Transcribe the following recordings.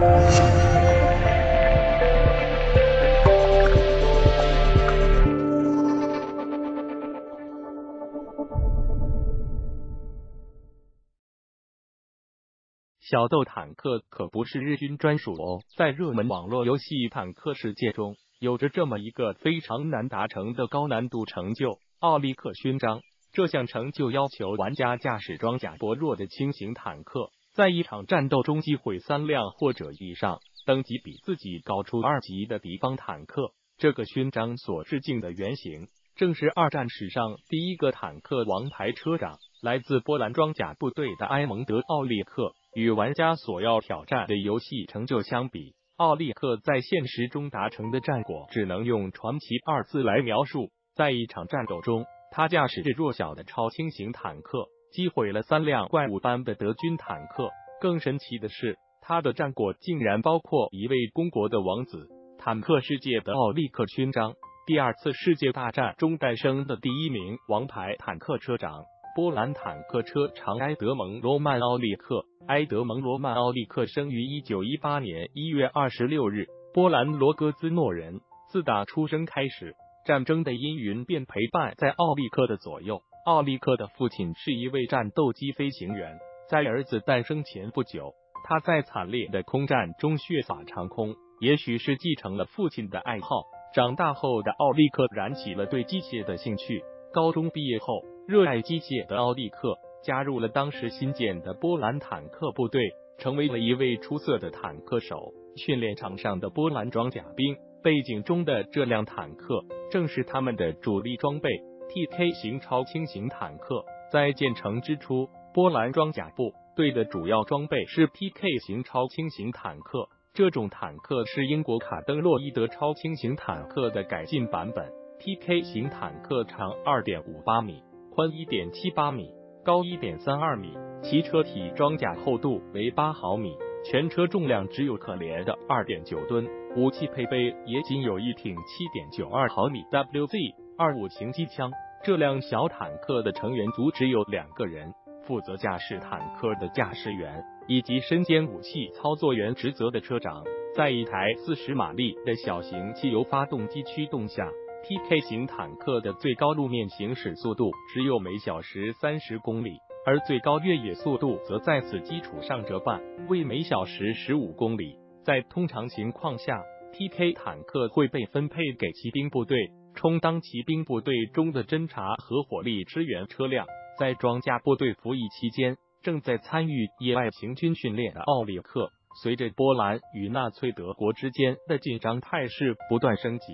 小豆坦克可不是日军专属哦，在热门网络游戏坦克世界中，有着这么一个非常难达成的高难度成就——奥利克勋章。这项成就要求玩家驾驶装甲薄弱的轻型坦克，在一场战斗中击毁三辆或者以上等级比自己高出二级的敌方坦克。这个勋章所致敬的原型，正是二战史上第一个坦克王牌车长，来自波兰装甲部队的埃蒙德·奥利克。与玩家所要挑战的游戏成就相比，奥利克在现实中达成的战果只能用传奇二字来描述。在一场战斗中，他驾驶着弱小的超轻型坦克，击毁了三辆怪物般的德军坦克。更神奇的是，他的战果竟然包括一位公国的王子——坦克世界的奥利克勋章，第二次世界大战中诞生的第一名王牌坦克车长。波兰坦克车长埃德蒙·罗曼·奥利克，埃德蒙·罗曼·奥利克生于一九一八年一月二十六日，波兰罗格兹诺人。自打出生开始，战争的阴云便陪伴在奥利克的左右。奥利克的父亲是一位战斗机飞行员，在儿子诞生前不久，他在惨烈的空战中血洒长空。也许是继承了父亲的爱好，长大后的奥利克燃起了对机械的兴趣。高中毕业后。热爱机械的奥利克加入了当时新建的波兰坦克部队，成为了一位出色的坦克手。训练场上的波兰装甲兵，背景中的这辆坦克正是他们的主力装备 ——TK 型超轻型坦克。在建成之初，波兰装甲部队的主要装备是 TK 型超轻型坦克。这种坦克是英国卡登洛伊德超轻型坦克的改进版本。TK 型坦克长二点五八米。宽一点七八米，高一点三二米，其车体装甲厚度为八毫米，全车重量只有可怜的二点九吨，武器配备也仅有一挺七点九二毫米 WZ 二五型机枪。这辆小坦克的成员组只有两个人，负责驾驶坦克的驾驶员以及身兼武器操作员职责的车长，在一台四十马力的小型汽油发动机驱动下。TK 型坦克的最高路面行驶速度只有每小时三十公里，而最高越野速度则在此基础上折半，为每小时十五公里。在通常情况下，TK 坦克会被分配给骑兵部队，充当骑兵部队中的侦察和火力支援车辆。在装甲部队服役期间，正在参与野外行军训练的奥利克，随着波兰与纳粹德国之间的紧张态势不断升级。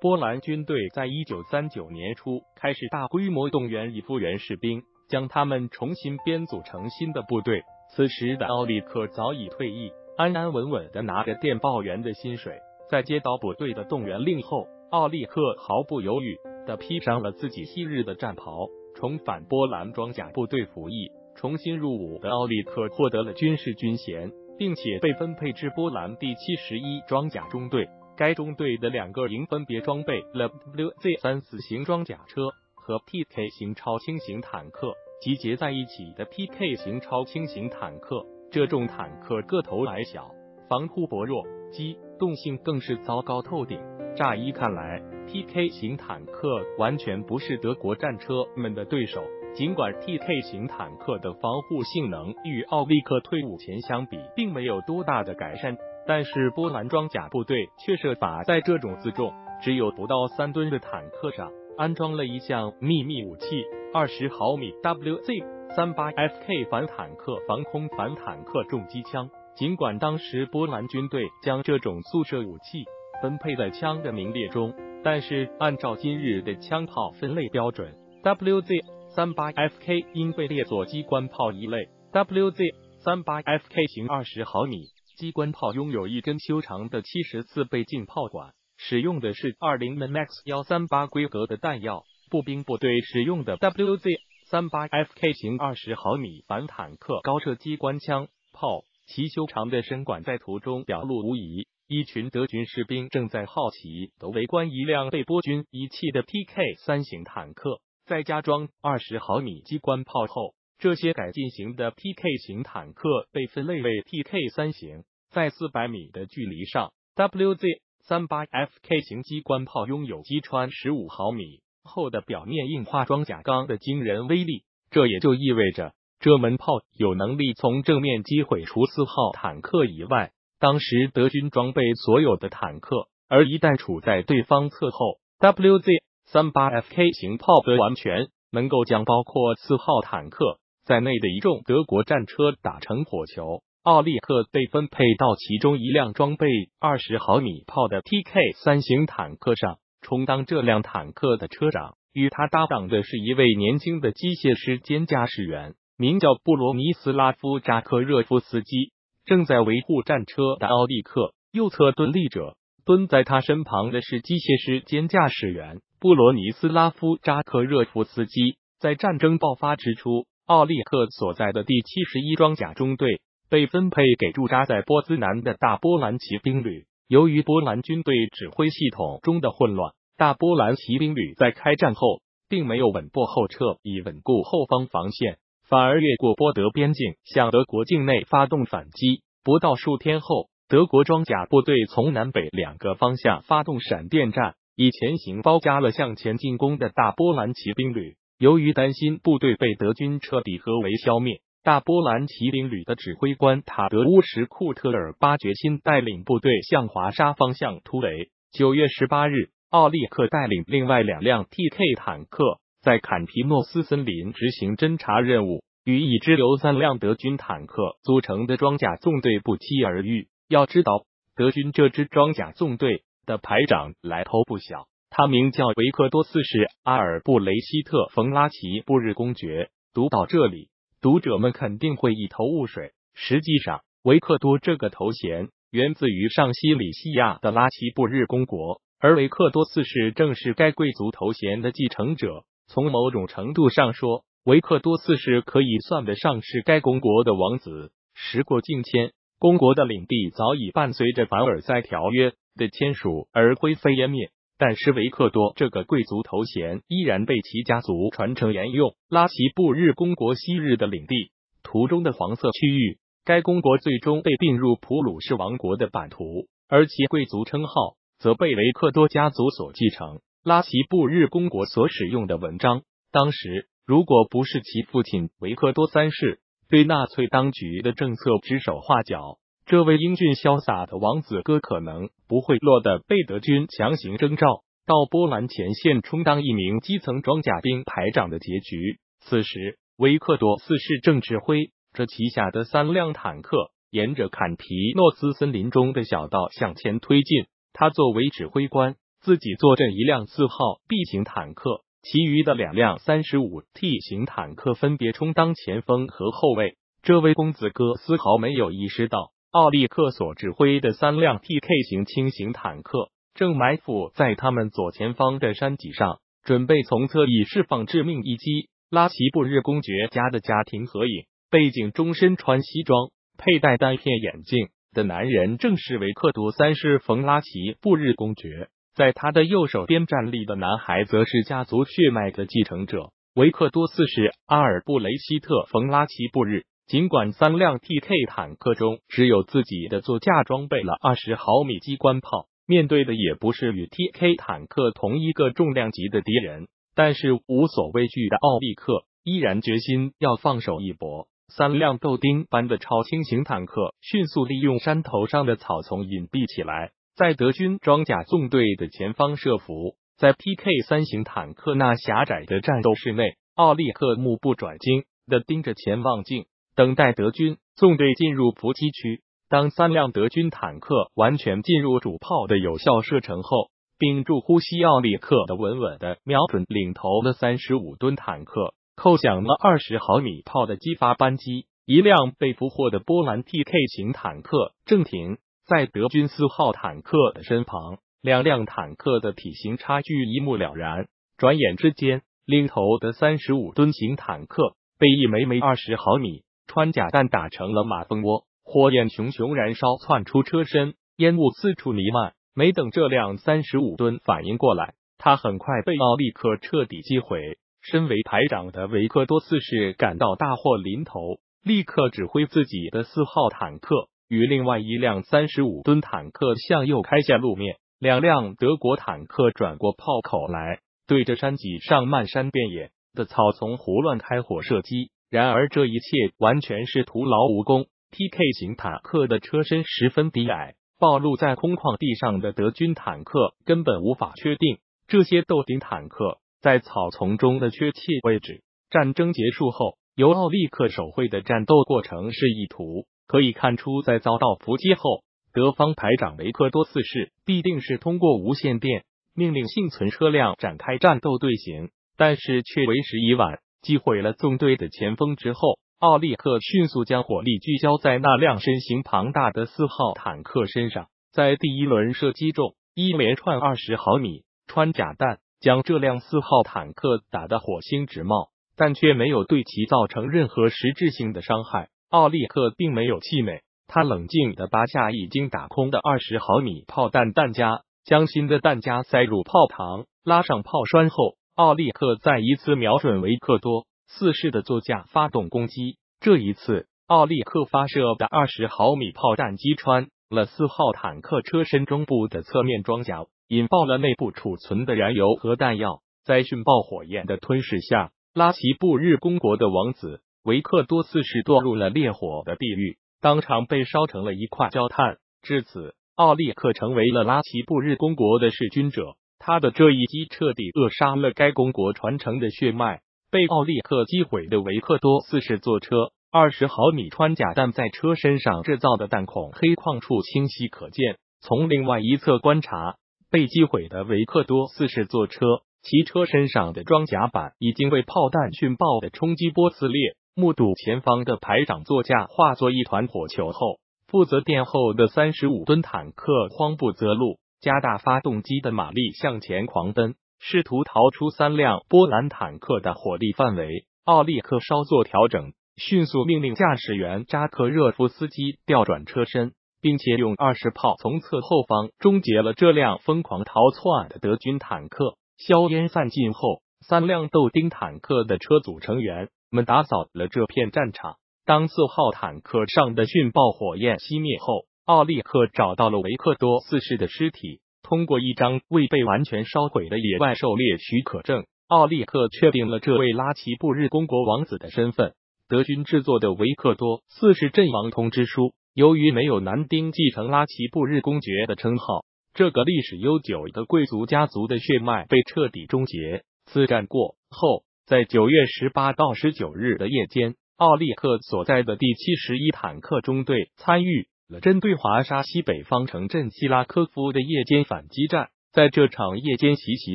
波兰军队在一九三九年初开始大规模动员已复员士兵，将他们重新编组成新的部队。此时的奥利克早已退役，安安稳稳的拿着电报员的薪水。在接到部队的动员令后，奥利克毫不犹豫的披上了自己昔日的战袍，重返波兰装甲部队服役。重新入伍的奥利克获得了军事军衔，并且被分配至波兰第七十一装甲中队。该中队的两个营分别装备了 WZ 三四型装甲车和 PK 型超轻型坦克，集结在一起的 PK 型超轻型坦克。这种坦克个头矮小，防护薄弱，机动性更是糟糕透顶。乍一看来，TK 型坦克完全不是德国战车们的对手。尽管 TK 型坦克的防护性能与奥利克退伍前相比，并没有多大的改善。但是波兰装甲部队却设法在这种自重只有不到三吨的坦克上安装了一项秘密武器——二十毫米 WZ 三八 FK 反坦克防空反坦克重机枪。尽管当时波兰军队将这种速射武器分配在枪的名列中，但是按照今日的枪炮分类标准，WZ 三八 FK 应被列作机关炮一类。WZ 三八 FK 型二十毫米。机关炮拥有一根修长的七十四倍镜炮管，使用的是二零 Max 幺三八规格的弹药。步兵部队使用的 WZ 三八 FK 型二十毫米反坦克高射机关枪炮，其修长的身管在图中表露无遗。一群德军士兵正在好奇的围观一辆被波军遗弃的 PK 三型坦克，在加装二十毫米机关炮后。这些改进型的 PK 型坦克被分类为 PK 三型。在四百米的距离上，WZ 三八 FK 型机关炮拥有击穿十五毫米厚的表面硬化装甲钢的惊人威力。这也就意味着，这门炮有能力从正面击毁除四号坦克以外，当时德军装备所有的坦克。而一旦处在对方侧后，WZ 三八 FK 型炮则完全能够将包括四号坦克在内的一众德国战车打成火球。奥利克被分配到其中一辆装备二十毫米炮的 TK 三型坦克上，充当这辆坦克的车长。与他搭档的是一位年轻的机械师兼驾驶员，名叫布罗尼斯拉夫扎克热夫斯基。正在维护战车的奥利克右侧蹲立着，蹲在他身旁的是机械师兼驾驶员布罗尼斯拉夫扎克热夫斯基。在战争爆发之初，奥利克所在的第七十一装甲中队。被分配给驻扎在波兹南的大波兰骑兵旅。由于波兰军队指挥系统中的混乱，大波兰骑兵旅在开战后并没有稳步后撤以稳固后方防线，反而越过波德边境向德国境内发动反击。不到数天后，德国装甲部队从南北两个方向发动闪电战，以前行包夹了向前进攻的大波兰骑兵旅。由于担心部队被德军彻底合围消灭。大波兰骑兵旅的指挥官塔德乌什库特尔巴决心带领部队向华沙方向突围。九月十八日，奥利克带领另外两辆 TK 坦克在坎皮诺斯森林执行侦察任务，与一支由三辆德军坦克组成的装甲纵队不期而遇。要知道，德军这支装甲纵队的排长来头不小，他名叫维克多四世阿尔布雷希特冯拉奇布日公爵。读到这里。读者们肯定会一头雾水。实际上，维克多这个头衔源自于上西里西亚的拉齐布日公国，而维克多四世正是该贵族头衔的继承者。从某种程度上说，维克多四世可以算得上是该公国的王子。时过境迁，公国的领地早已伴随着凡尔赛条约的签署而灰飞烟灭。但是维克多这个贵族头衔依然被其家族传承沿用。拉齐布日公国昔日的领地图中的黄色区域，该公国最终被并入普鲁士王国的版图，而其贵族称号则被维克多家族所继承。拉齐布日公国所使用的文章，当时如果不是其父亲维克多三世对纳粹当局的政策指手画脚。这位英俊潇洒的王子哥可能不会落得被德军强行征召到波兰前线充当一名基层装甲兵排长的结局。此时，维克多四世正指挥着旗下的三辆坦克沿着坎皮诺斯森林中的小道向前推进。他作为指挥官，自己坐镇一辆四号 B 型坦克，其余的两辆三十五 T 型坦克分别充当前锋和后卫。这位公子哥丝毫没有意识到。奥利克所指挥的三辆 TK 型轻型坦克正埋伏在他们左前方的山脊上，准备从侧翼释放致命一击。拉齐布日公爵家的家庭合影，背景中身穿西装、佩戴单片眼镜的男人正是维克多三世冯拉齐布日公爵，在他的右手边站立的男孩则是家族血脉的继承者维克多四世阿尔布雷希特冯拉齐布日。尽管三辆 TK 坦克中只有自己的座驾装备了二十毫米机关炮，面对的也不是与 TK 坦克同一个重量级的敌人，但是无所畏惧的奥利克依然决心要放手一搏。三辆豆丁般的超轻型坦克迅速利用山头上的草丛隐蔽起来，在德军装甲纵队的前方设伏。在 PK 三型坦克那狭窄的战斗室内，奥利克目不转睛的盯着前望镜。等待德军纵队进入伏击区。当三辆德军坦克完全进入主炮的有效射程后，屏住呼吸，奥利克的稳稳的瞄准领头的三十五吨坦克，扣响了二十毫米炮的击发扳机。一辆被俘获的波兰 TK 型坦克正停在德军四号坦克的身旁，两辆坦克的体型差距一目了然。转眼之间，领头的三十五吨型坦克被一枚枚二十毫米。穿甲弹打成了马蜂窝，火焰熊熊燃烧，窜出车身，烟雾四处弥漫。没等这辆三十五吨反应过来，他很快被奥利克彻底击毁。身为排长的维克多四世感到大祸临头，立刻指挥自己的四号坦克与另外一辆三十五吨坦克向右开下路面。两辆德国坦克转过炮口来，对着山脊上漫山遍野的草丛胡乱开火射击。然而，这一切完全是徒劳无功。TK 型坦克的车身十分低矮，暴露在空旷地上的德军坦克根本无法确定这些豆丁坦克在草丛中的确切位置。战争结束后，由奥利克手绘的战斗过程示意图可以看出，在遭到伏击后，德方排长维克多四世必定是通过无线电命令幸存车辆展开战斗队形，但是却为时已晚。击毁了纵队的前锋之后，奥利克迅速将火力聚焦在那辆身形庞大的四号坦克身上，在第一轮射击中，一连串二十毫米穿甲弹将这辆四号坦克打得火星直冒，但却没有对其造成任何实质性的伤害。奥利克并没有气馁，他冷静的拔下已经打空的二十毫米炮弹弹夹，将新的弹夹塞入炮膛，拉上炮栓后。奥利克再一次瞄准维克多四世的座驾发动攻击。这一次，奥利克发射的二十毫米炮弹击穿了四号坦克车身中部的侧面装甲，引爆了内部储存的燃油和弹药。在迅爆火焰的吞噬下，拉齐布日公国的王子维克多四世堕入了烈火的地狱，当场被烧成了一块焦炭。至此，奥利克成为了拉齐布日公国的弑君者。他的这一击彻底扼杀了该公国传承的血脉。被奥利克击毁的维克多四世座车，二十毫米穿甲弹在车身上制造的弹孔黑框处清晰可见。从另外一侧观察，被击毁的维克多四世座车，其车身上的装甲板已经被炮弹殉爆的冲击波撕裂。目睹前方的排长座驾化作一团火球后，负责殿后的三十五吨坦克慌不择路。加大发动机的马力向前狂奔，试图逃出三辆波兰坦克的火力范围。奥利克稍作调整，迅速命令驾驶员扎克热夫斯基调转车身，并且用二十炮从侧后方终结了这辆疯狂逃窜的德军坦克。硝烟散尽后，三辆豆丁坦克的车组成员们打扫了这片战场。当四号坦克上的殉爆火焰熄灭后。奥利克找到了维克多四世的尸体，通过一张未被完全烧毁的野外狩猎许可证，奥利克确定了这位拉齐布日公国王子的身份。德军制作的维克多四世阵亡通知书，由于没有男丁继承拉齐布日公爵的称号，这个历史悠久的贵族家族的血脉被彻底终结。此战过后，在九月十八到十九日的夜间，奥利克所在的第七十一坦克中队参与。了针对华沙西北方城镇希拉科夫的夜间反击战，在这场夜间袭击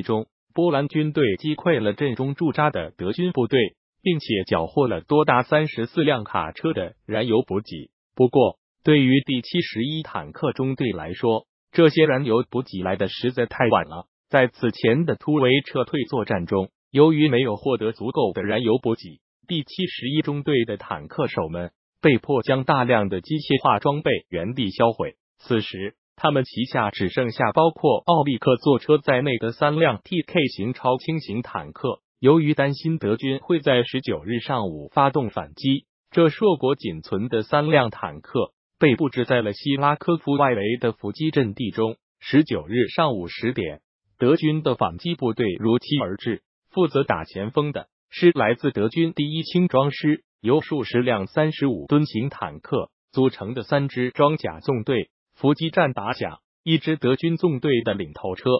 中，波兰军队击溃了阵中驻扎的德军部队，并且缴获了多达三十四辆卡车的燃油补给。不过，对于第七十一坦克中队来说，这些燃油补给来的实在太晚了。在此前的突围撤退作战中，由于没有获得足够的燃油补给，第七十一中队的坦克手们。被迫将大量的机械化装备原地销毁。此时，他们旗下只剩下包括奥利克坐车在内的三辆 TK 型超轻型坦克。由于担心德军会在十九日上午发动反击，这硕果仅存的三辆坦克被布置在了希拉科夫外围的伏击阵地中。十九日上午十点，德军的反击部队如期而至。负责打前锋的是来自德军第一轻装师。由数十辆三十五吨型坦克组成的三支装甲纵队伏击战打响，一支德军纵队的领头车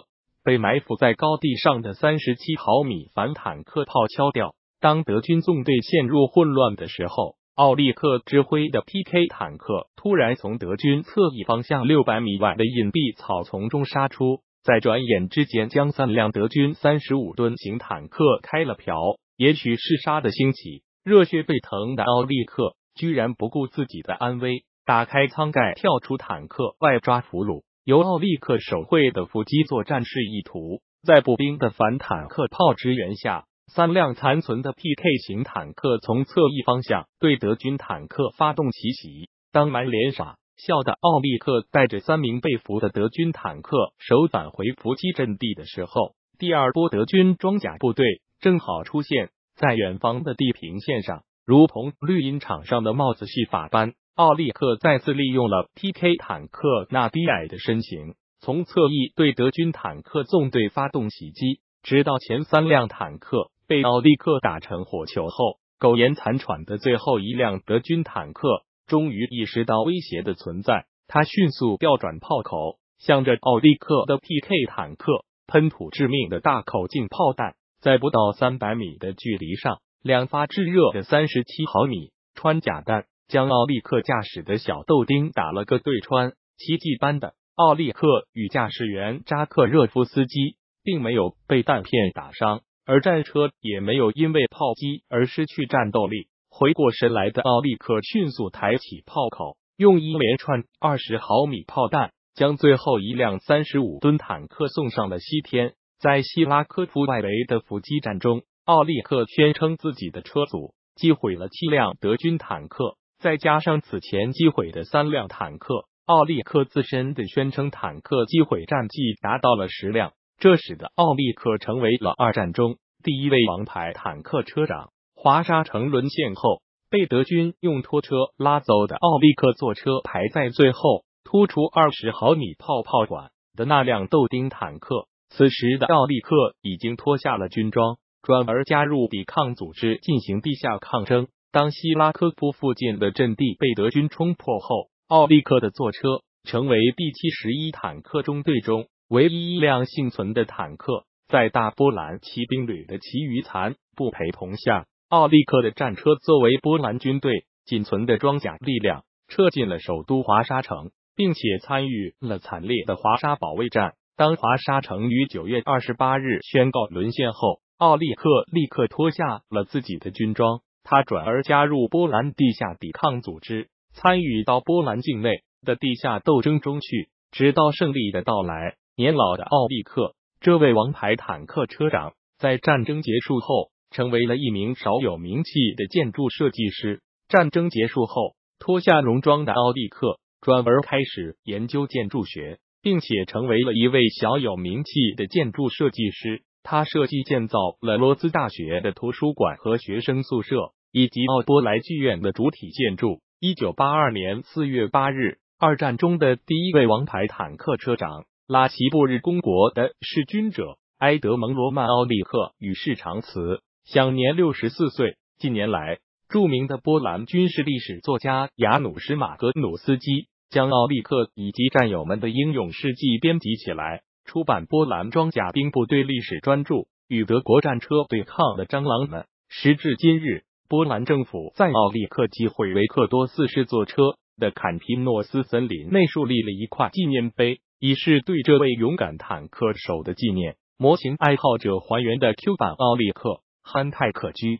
被埋伏在高地上的三十七毫米反坦克炮敲掉。当德军纵队陷入混乱的时候，奥利克指挥的 PK 坦克突然从德军侧翼方向六百米外的隐蔽草丛中杀出，在转眼之间将三辆德军三十五吨型坦克开了瓢。也许是杀的兴起。热血沸腾的奥利克居然不顾自己的安危，打开舱盖跳出坦克外抓俘虏。由奥利克手绘的伏击作战示意图，在步兵的反坦克炮支援下，三辆残存的 PK 型坦克从侧翼方向对德军坦克发动奇袭。当满脸傻笑的奥利克带着三名被俘的德军坦克手返回伏击阵地的时候，第二波德军装甲部队正好出现。在远方的地平线上，如同绿茵场上的帽子戏法般，奥利克再次利用了 PK 坦克那低矮的身形，从侧翼对德军坦克纵队发动袭击，直到前三辆坦克被奥利克打成火球后，苟延残喘的最后一辆德军坦克终于意识到威胁的存在，他迅速调转炮口，向着奥利克的 PK 坦克喷吐致命的大口径炮弹，在不到三百米的距离上，两发炙热的三十七毫米穿甲弹。将奥利克驾驶的小豆丁打了个对穿，奇迹般的，奥利克与驾驶员扎克热夫斯基并没有被弹片打伤，而战车也没有因为炮击而失去战斗力。回过神来的奥利克迅速抬起炮口，用一连串二十毫米炮弹将最后一辆三十五吨坦克送上了西天。在希拉科夫外围的伏击战中，奥利克宣称自己的车组击毁了七辆德军坦克。再加上此前击毁的三辆坦克，奥利克自身的宣称坦克击毁战绩达到了十辆，这使得奥利克成为了二战中第一位王牌坦克车长。华沙城沦陷后，被德军用拖车拉走的奥利克坐车排在最后，突出二十毫米炮炮管的那辆豆丁坦克。此时的奥利克已经脱下了军装，转而加入抵抗组织进行地下抗争。当希拉科夫附近的阵地被德军冲破后，奥利克的坐车成为第七十一坦克中队中唯一一辆幸存的坦克。在大波兰骑兵旅的其余残部陪同下，奥利克的战车作为波兰军队仅存的装甲力量，撤进了首都华沙城，并且参与了惨烈的华沙保卫战。当华沙城于九月二十八日宣告沦陷后，奥利克立刻脱下了自己的军装。他转而加入波兰地下抵抗组织，参与到波兰境内的地下斗争中去，直到胜利的到来。年老的奥利克，这位王牌坦克车长，在战争结束后，成为了一名少有名气的建筑设计师。战争结束后，脱下戎装的奥利克，转而开始研究建筑学，并且成为了一位小有名气的建筑设计师。他设计建造了罗兹大学的图书馆和学生宿舍，以及奥波莱剧院的主体建筑。一九八二年四月八日，二战中的第一位王牌坦克车长、拉齐布日公国的弑君者埃德蒙罗曼奥利克与世长辞，享年六十四岁。近年来，著名的波兰军事历史作家雅努什马格努斯基将奥利克以及战友们的英勇事迹编辑起来。出版波兰装甲兵部队历史专著，与德国战车对抗的蟑螂们。时至今日，波兰政府在奥利克击毁维克多四世坐车的坎皮诺斯森林内树立了一块纪念碑，以示对这位勇敢坦克手的纪念。模型爱好者还原的 Q 版奥利克憨态可掬，